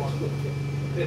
怖くて。